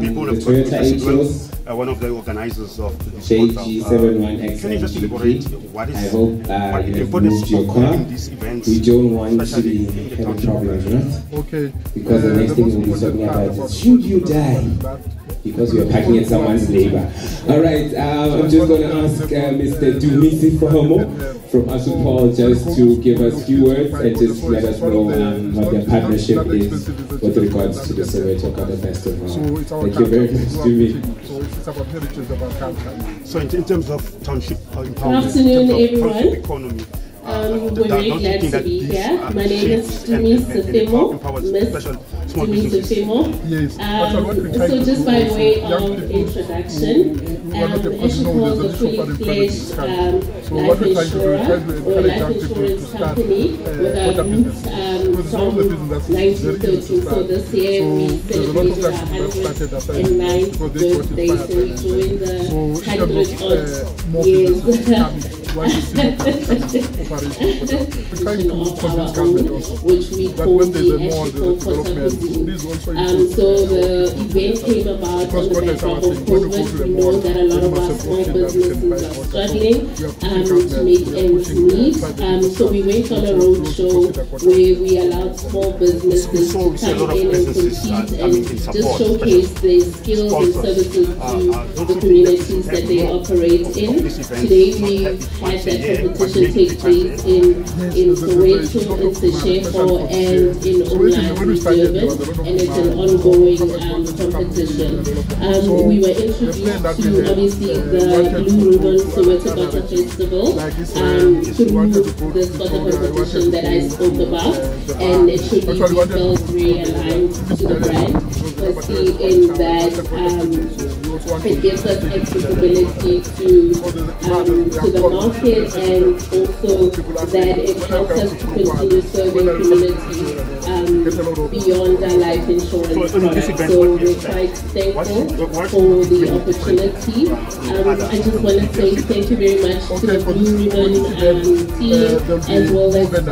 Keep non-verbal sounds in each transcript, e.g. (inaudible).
the people the of Toyota Toyota Atrios, uh, one of the organizers of the JG71XMGP. Can you just elaborate what is I hope uh, what you the importance of car. holding these events? We don't want to especially be having township? problems, right? Okay. Because the Uh, next thing we'll be talking about is should you die? Because you're packing at someone's labor. All right, um, I'm just going to ask uh, Mr. Dumisi Fohomo from Assupol just to give us a few words and just let us know um, what their partnership is with regards to the Soweto Kota Festival. So it's our Thank you very much, it's Dumi. So it's about heritage, about culture. So in, in terms of township uh, empowerment, afternoon, in terms of everyone. township economy, uh, Um, th- we're very don't glad to be here. My name is shapes Dumi and- and- and Sefemo, empowers Miss special small businesses? Yes, that's what we're Um, so just by way of introduction, who are not um, know the fully fledged um, So life what we're trying to do is try to encourage young people to insurance start, company uh, with other our roots businesses. um, Because from the businesses very easy to 1913. So start. this year So we there's a lot of celebrated our that started after because they got birthday, so we're inspired. the So instead 100 of odd uh, more years. businesses coming, why you see more businesses operating? We're trying to of convince our government own, also which we call when the there's a more Ethical development, Cuisine. please Um, so the event came about Because on the backdrop of COVID. We know that a lot of our small have option that businesses are struggling um, to make ends meet. Um, so we went on a to- road to show profit that water. where we allowed small businesses to we see a come in and uh, compete and just showcase their skills and services Uh, to uh, the communities that they operate in. Today we had that competition take place in in Soweto, in Seshego, and in Umlazi, Durban, and it's an ongoing um, competition. Um, we were introduced to obviously the Blue Ribbon Soweto Butter Festival um, through the Scottish competition that I spoke about, and it should be felt very aligned to the brand. Firstly, in that um, it gives us accessibility to um, to the market and also that it helps us to continue serving community um, beyond our life insurance So, in product. So what do you we're quite thankful for the opportunity. Um, I just want to say thank you very much to the Blue Ribbon um, team as well as the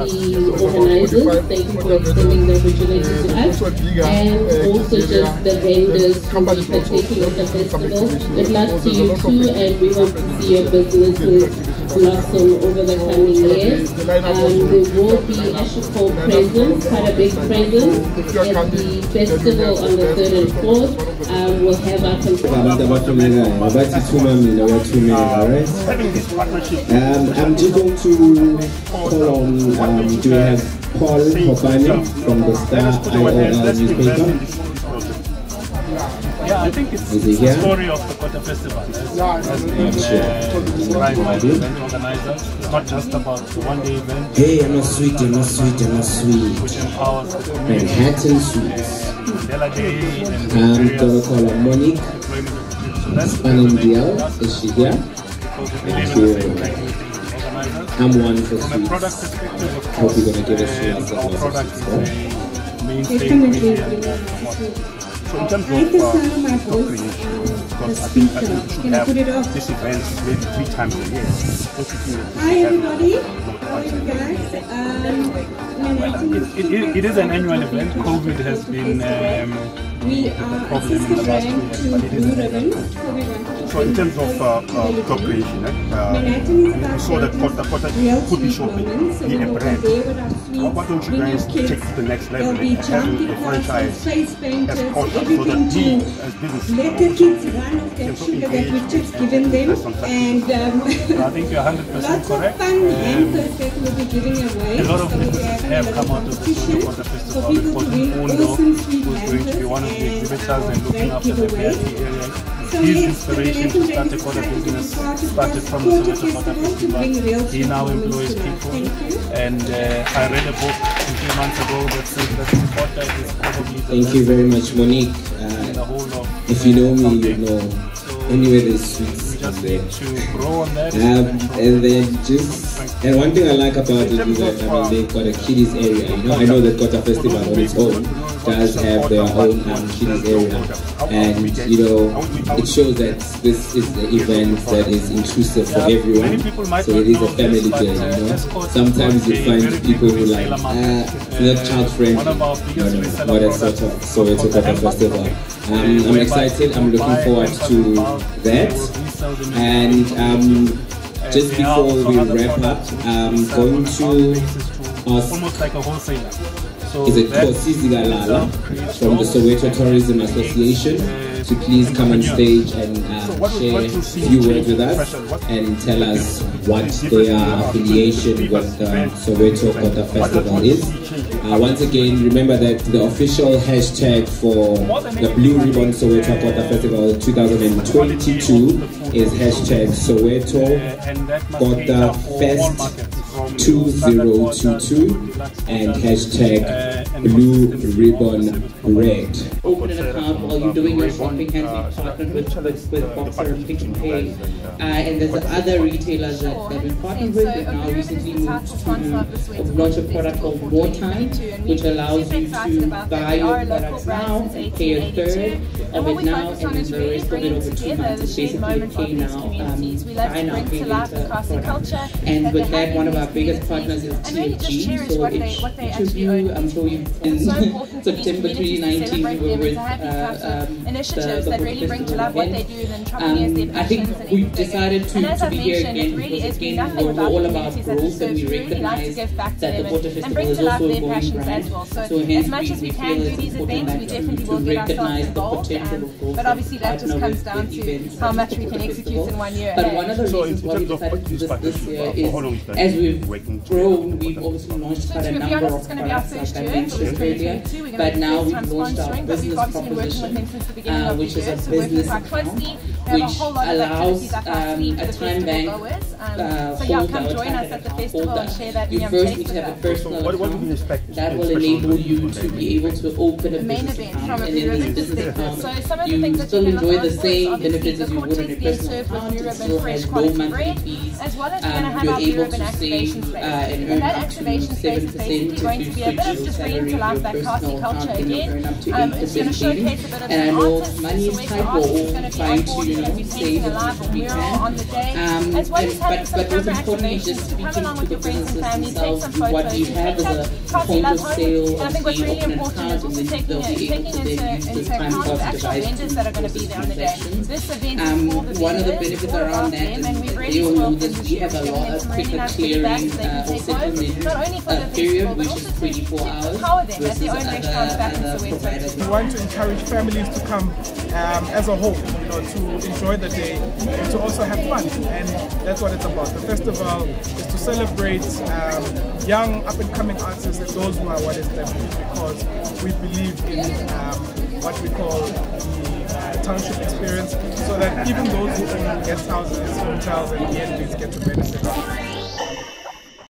organizers. Thank you for extending the opportunity to us and also just the vendors who are partaking of the festival. Good luck to you too and we hope to see your businesses blossom over the coming years. Um, there will be Ashiko presence, quite a big presence at the festival on the 3rd and 4th. Um, we'll have our um, I'm just going to call on um, do we have Paul Hopani from the Star IOL newspaper Yeah, I think it's, it's the story of the Kota Festival. It's, has been uh, described by the event organizers. It's not just about the one-day event. Hey, I'm a sweet, I'm a sweet, I'm a sweet. Which empowers the community. Manhattan Sweets Mandela I'm gonna call her Monique. Employment that's Spanning the is she here? because we Thank you. same thing with the organizers. I'm one for From a product sweets perspective, of Hope you're gonna give us uh, our product is a mainstay Definitely. ingredient of So in terms of uh, sound my job voice creation, on the because I think, I think we should have put it off? these events maybe three times a year. Don't you think Hi everybody. It, it, it- is an annual event. COVID has been um, we a problem in the last two years, but it is an Ribbon. So we want to So in terms of uh, uh, eh, uh, Manhattan is we about saw that Kota real could be shopping. Be a brand. be there with our sweets, Why don't you guys take to the next level and having a franchise as Kota so that everything we to as business let the kids run off that sugar that we've just given them. And um, I think you're 100% (laughs) Lots of fun Um, hampers that we'll be giving away. a lot of So we'll be businesses having have come out of the studio For the to Reporting win Undo, awesome sweet who's going to be one of the exhibitors and looking after the giveaways. BRT area. So His yes, inspiration to start a Manhattan business started started from the Kota Soweto Kota Festival to bring Festival. real He now employs people. And uh, I read a book a few months ago that says that Kota is probably the Thank you very much Monique in the uh, whole of if you know me you Gauteng. know So anywhere up to grow on that. Um, and then just and one thing I like about it is that I mean they've got a kiddies area. You know, I know that Kota Festival on its own does have their own um, kiddies area, and you know it shows that this is the event that is inclusive for everyone. So it is a family day. You know, sometimes you find people who like ah, not child friendly. No, no, no, not at sort of Soweto Kota Festival. Um, I'm excited. I'm looking forward to that. And um, just before we wrap up, I'm going to ask almost like a wholesaler. Is it that Kosi Zigalala from the Soweto Tourism Association to please come on stage and uh, share a few words with us and tell us what their affiliation with the Soweto Kota Festival is. Uh, once again, remember that the official hashtag for the Blue Ribbon Soweto Kota Festival 2022 is hashtag Soweto and that must Kota cater Fest 2022 and hashtag Blue Ribbon Bread. open an account while you're doing your shopping, hence we partnered with, with, with Boxer and Pick n Pay. Uh, and there's other retailers that, that we partnered with that now recently moved to launch a product called More Time, which allows you to buy your products now and pay a third of it now and then the rest of it over two months. It's basically pay now, um, buy now, pay later product. And with that, one of our biggest partners is TFG. So if each of you, I'm sure you've been September 2019, we were with uh, um, initiatives the, the that really bring to life what they do and then um, as their I think and we've decided to, And as to I've be here mentioned, again it really because is again nothing we're, about all the about communities we growth and we We really like to recognize give back to that the them Water and, Festival bring is to life also a their growing passions brand. as well. So, So hence as much we- as we we can do these events, we definitely will get ourselves recognize involved. Um, but obviously that just comes down to how much we can execute in one year But one of the reasons why we decided to do this this this year is for how long is that as we've grown, we've obviously launched So quite to a be number honest, of it's going to be our products, first like I year. It was mentioned earlier. 2022. We're going But now we've first time launched our but we've business obviously been working with proposition, them since the beginning uh, of the which is year. a So working business account We have a which whole lot of allows activities up our um, a time bank goers. Um, uh, so yeah, come join us at the account festival holder. and share that You first taste need to with have a us. personal what, what account expect? that will enable you to be able to open a The main business event account from a and in business this business perspective. account So some of the you things that still you can enjoy look the out for is same obviously benefits the as you would in a content being personal served with account. It still has low monthly fees. as well as we're going to Um, have you're able to activation save space. uh, and And earn up to space seven is percent basically if going you to be a bit of your salary to your that classy culture again. earn up to Um, it's going to showcase a bit of the artists. money is So tight, artists we're all going to be trying to you know be save a as much live as we can. on the day, Um, as well and- as having but some but most camera importantly, activations just to come speaking along to with the your friends and family, take some what photos, you and have is a love of home. sale And I of think what's the really important is also taking they'll it- be able taking to into into account the actual vendors that are going to be there on the day. This event Um, is for the one of the vendors, benefits around that them, and we've really they all know that to we have a lot them of some really quicker nice feedback clearing so they can uh, or take home, settlement not only for uh, the period, festival, but which also is to 24 hours them at versus their own back in Soweto. We want to encourage families to come um, as a whole, you know, to enjoy the day and to also have fun. And that's what it's about. The festival is to celebrate um, young, up-and-coming artists and those who are well established because we believe in um, what we call the uh, township experience so that even those who own guest houses, hotels and Airbnbs get to benefit.